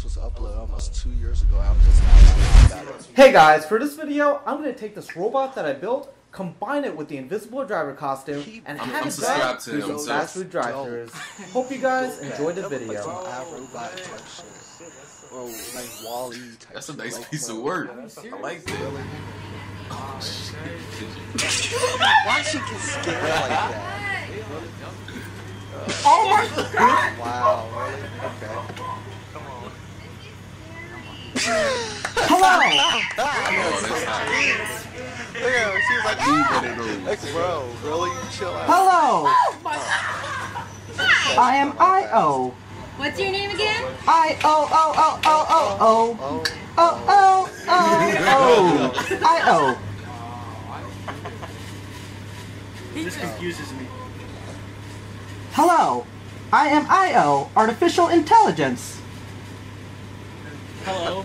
This was uploaded almost two years ago. I'm just now about it. Hey guys, for this video, I'm going to take this robot that I built, combine it with the invisible driver costume, and I'm- have I'm it subscribed drive to through him, some so- fast food drive-thrus. Hope you guys enjoyed the video. Some iRobot type shit. Or like WALL-E type That's a nice piece of work. I like that. Oh. Why she get scared like that? Oh my god! Wow, really? Okay. Hello! Oh. Look at her. She was like, ah! one of those. Like, bro, really? Chill out. Hello! I am I-O. What's your name again? I-O-O-O-O-O-O. Oh, Oh, oh, oh, oh. I-O. This confuses me. Hello. I am I-O, artificial intelligence. Hello.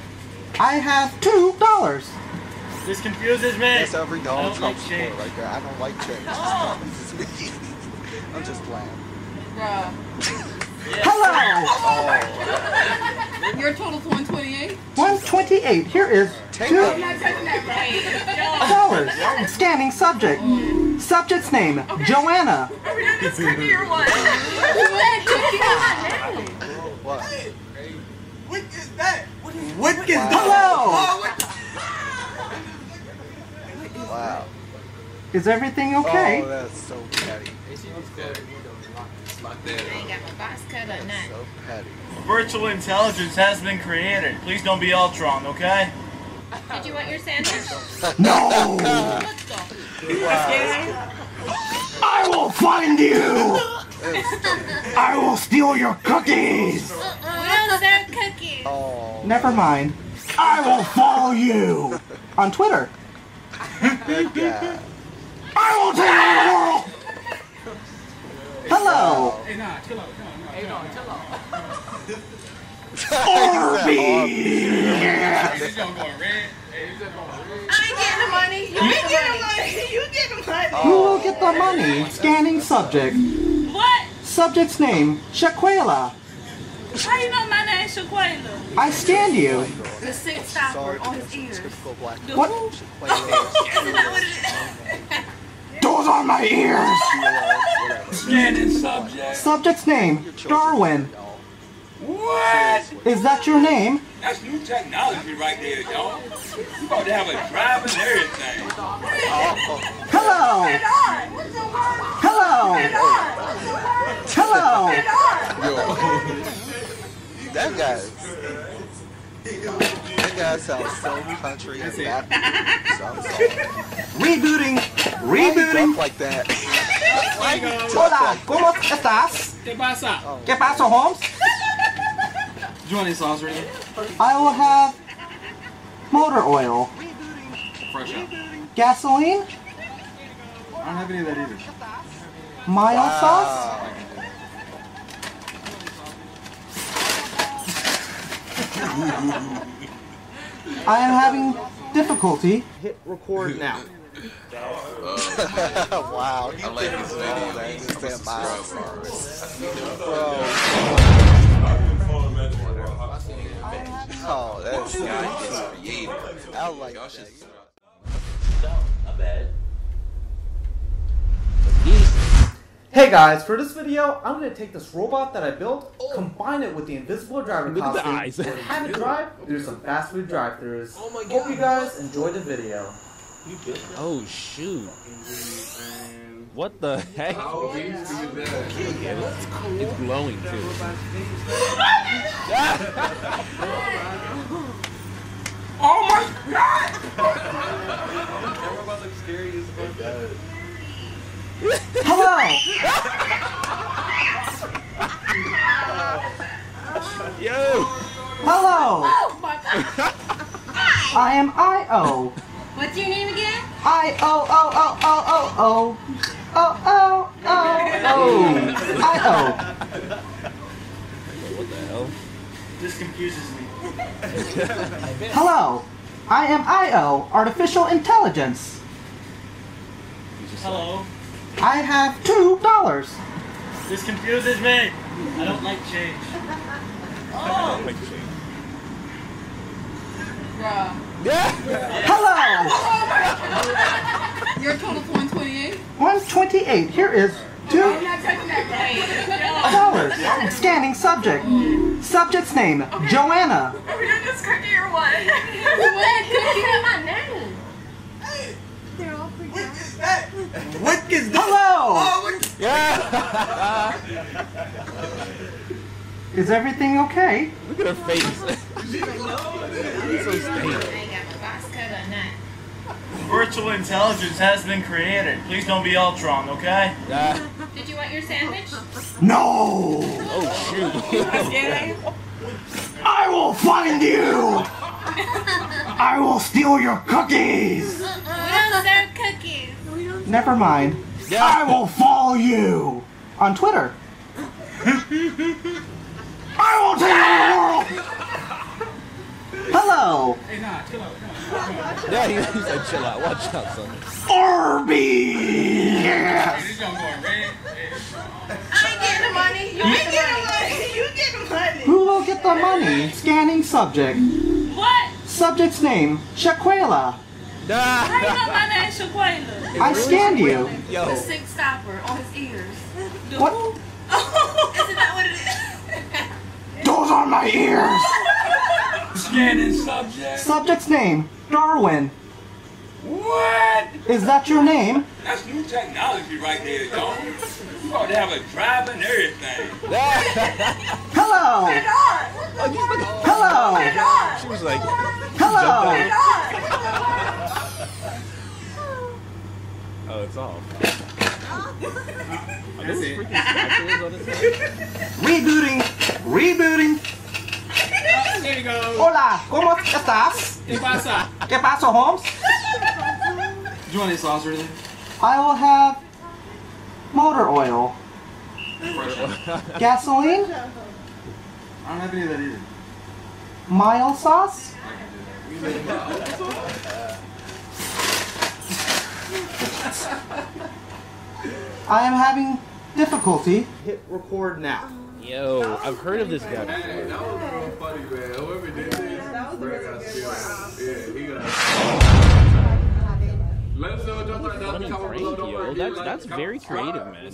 I have two dollars. This confuses me. that's every I Donald don't Trump like support right there. I don't like change. Oh. This is me. I'm just playing. Bruh. Hello. Oh. Your total's 128? 128. Here is Take two that. not touching that dollars. Scanning subject. Oh. Subject's name, Joanna. This cookie or what? What? Hello. Wow. Is everything okay? Oh, that's so petty. Lock I ain't got my box cut or nothing. So petty. Virtual intelligence has been created. Please don't be Ultron, okay? Did you want your sandwich? No. Let's go. I will find you. I will steal your cookies. We don't serve cookies. Oh, Never mind. I will follow you on Twitter. good. I will take over the world. Hello. Hey, nah, chill out, chill out, chill out, chill out. Harvey. I ain't getting the money. You ain't getting the money. You get the money. Who will get the money? Scanning subject. What? Subject's name, Shaquela. How you know my name's Shaquela? I stand you. The six Sorry, stopper on his ears. What? Isn't that what it is? Those are my ears. whatever. Scanning subject. Subject's name, Darwin. What? Is that your name? That's new technology right there, y'all. You about to have a drive and everything. Hello. Hello. Hello. Yo. That guy. That guy sounds so country and Baptist. So Rebooting. Why Rebooting. like that? Why you talk Hola, ¿cómo estás? ¿Qué pasa? ¿Qué pasa, Holmes? Do you want any sauce ready? I will have motor oil, Fresh out. gasoline, I don't have any of that either. mild sauce. I am having difficulty. Hit record now. wow. He I like did his video. man. I'm He a said subscriber. I like Y'all that. should subscribe. Hey guys, for this video, I'm going to take this robot that I built, oh. combine it with the invisible driver Look at the costume, eyes. and have it drive through some fast food drive-thrus. Oh Hope you guys enjoyed the video. Oh shoot! What the heck? It's glowing too. Hello! Yo! Hello! Oh my god. I am I-O. What's your name again? I-O. What the hell? This confuses me. Hello! I am I-O, artificial intelligence. Hello. I have two dollars. This confuses me. I don't like change. oh. I don't Like change. Bruh. Hello! Your total 128? 128. Here is two I'm not touching that dollars. Scanning subject. Subject's name, Joanna. Are we doing this cookie or what? what? Cookie got my name. What is that? Hello! Oh, what? Is everything okay? Look at her face. so stained. Virtual intelligence has been created. Please don't be Ultron, okay? Ah, Did you want your sandwich? No! oh shoot. I will find you! I will steal your cookies! We don't serve cookies. Never mind. I will follow you on Twitter. I will take over the world! Hello, Yeah, he, he said chill out. Watch out, son. Arby's! I ain't getting the money. You ain't getting the money. You get the money. Who will get the money? Scanning subject. What? Subject's name, Shaquela. How you know my name Shaquela? I scanned you. Yo. The yo. six stopper on his ears. The What? who? Isn't that what it is? Those are my ears! Scanning subject. Subject's name, Darwin. What? Is that your name? That's new technology right there, y'all. You ought to have a drive and everything. Hello! Hello! she was like, Hello! oh, it's off. I guess freaking on his head. Rebooting! Rebooting! There you go. Hola, ¿cómo estás? ¿Qué pasa? ¿Qué paso, Holmes? Do you want any sauce or anything? I will have motor oil. Gasoline? I don't have any of that either. Mild sauce? I am having difficulty. Hit record now. Yo, I've heard of this guy. Hey, yo. forget to That's that's very creative, man.